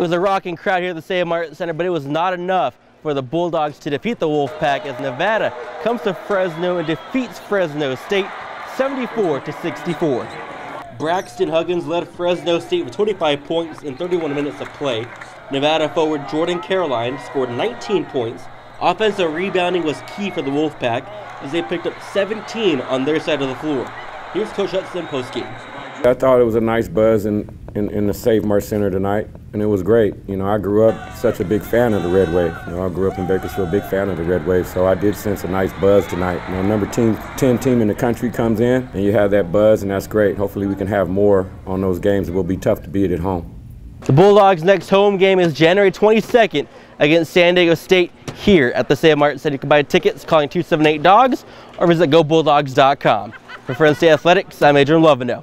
It was a rocking crowd here at the Save Mart Center, but it was not enough for the Bulldogs to defeat the Wolfpack as Nevada comes to Fresno and defeats Fresno State 74 to 64. Braxton Huggins led Fresno State with 25 points in 31 minutes of play. Nevada forward Jordan Caroline scored 19 points. Offensive rebounding was key for the Wolfpack as they picked up 17 on their side of the floor. Here's Coach Hutson postgame. I thought it was a nice buzz in, in, in the Save Mart Center tonight, and it was great. You know, I grew up such a big fan of the Red Wave. You know, I grew up in Bakersfield, big fan of the Red Wave, so I did sense a nice buzz tonight. You know, number team, 10 team in the country comes in, and you have that buzz, and that's great. Hopefully we can have more on those games. It will be tough to beat it at home. The Bulldogs' next home game is January 22nd against San Diego State here at the Save Mart Center. You can buy tickets calling 278-DOGS or visit GoBulldogs.com. For Fresno State Athletics, I'm Adrian Lovino.